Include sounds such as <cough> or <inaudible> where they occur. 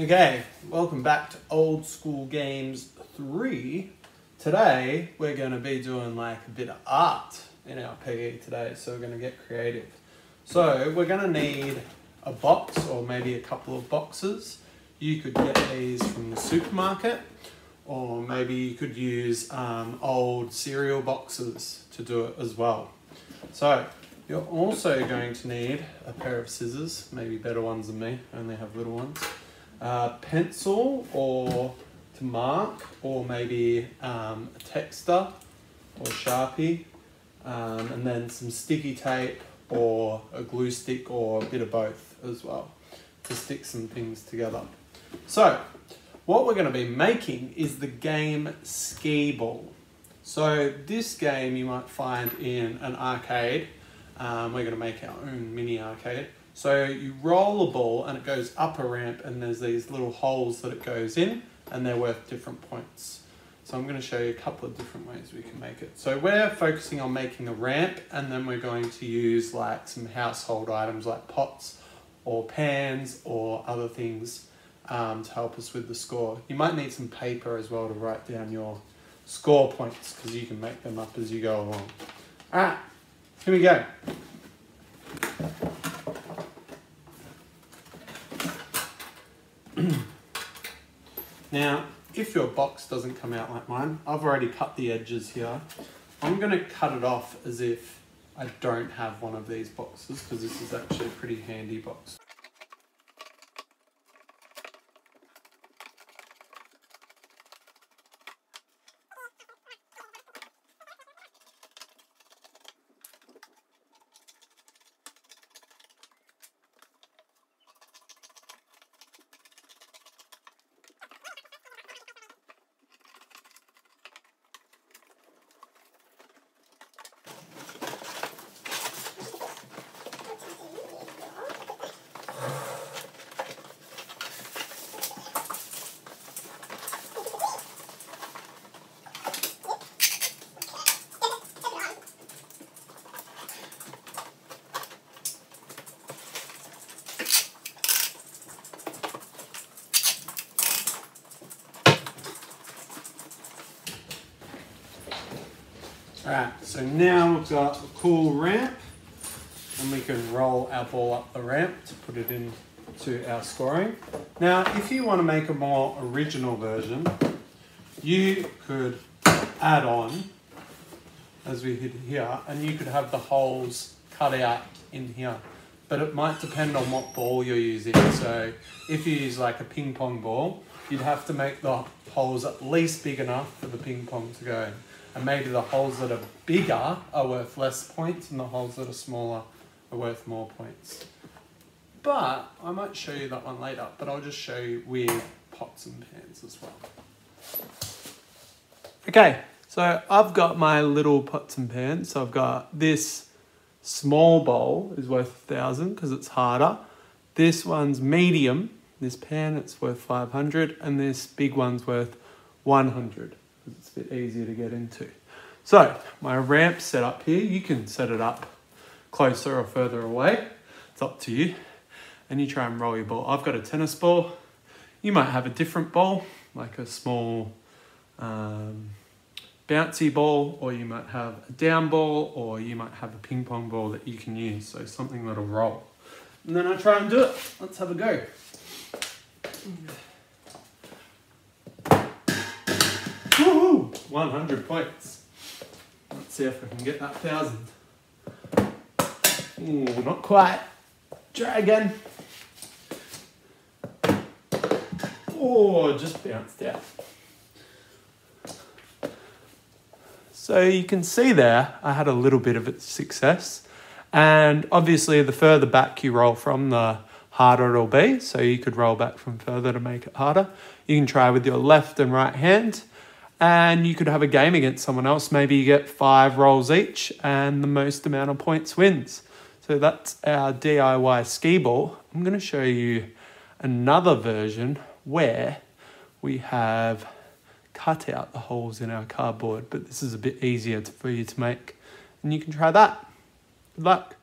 Okay, welcome back to Old School Games 3. Today we're going to be doing like a bit of art in our PE today, so we're going to get creative. So we're going to need a box or maybe a couple of boxes. You could get these from the supermarket or maybe you could use um, old cereal boxes to do it as well. So you're also going to need a pair of scissors, maybe better ones than me, only have little ones. A pencil or to mark, or maybe um, a texter or a Sharpie, um, and then some sticky tape or a glue stick or a bit of both as well to stick some things together. So, what we're going to be making is the game Skee Ball. So this game you might find in an arcade um, we're going to make our own mini arcade. So you roll a ball and it goes up a ramp and there's these little holes that it goes in and they're worth different points. So I'm going to show you a couple of different ways we can make it. So we're focusing on making a ramp and then we're going to use like some household items like pots or pans or other things um, to help us with the score. You might need some paper as well to write down your score points because you can make them up as you go along. Alright, here we go. <clears throat> now, if your box doesn't come out like mine, I've already cut the edges here. I'm going to cut it off as if I don't have one of these boxes because this is actually a pretty handy box. Alright, so now we've got a cool ramp and we can roll our ball up the ramp to put it into our scoring. Now, if you want to make a more original version, you could add on, as we hit here, and you could have the holes cut out in here. But it might depend on what ball you're using. So if you use like a ping pong ball, you'd have to make the holes at least big enough for the ping pong to go in and maybe the holes that are bigger are worth less points and the holes that are smaller are worth more points. But I might show you that one later, but I'll just show you with pots and pans as well. Okay, so I've got my little pots and pans. So I've got this small bowl is worth a thousand because it's harder. This one's medium, this pan it's worth 500 and this big one's worth 100 it's a bit easier to get into. So my ramp set up here, you can set it up closer or further away. It's up to you. And you try and roll your ball. I've got a tennis ball. You might have a different ball, like a small um, bouncy ball, or you might have a down ball, or you might have a ping pong ball that you can use. So something that'll roll. And then I try and do it. Let's have a go. 100 points. Let's see if I can get that thousand. Ooh, not quite. Try again. Oh, just bounced out. So you can see there, I had a little bit of success. And obviously, the further back you roll from, the harder it'll be. So you could roll back from further to make it harder. You can try with your left and right hand and you could have a game against someone else. Maybe you get five rolls each, and the most amount of points wins. So that's our DIY Skee Ball. I'm going to show you another version where we have cut out the holes in our cardboard, but this is a bit easier for you to make, and you can try that. Good luck.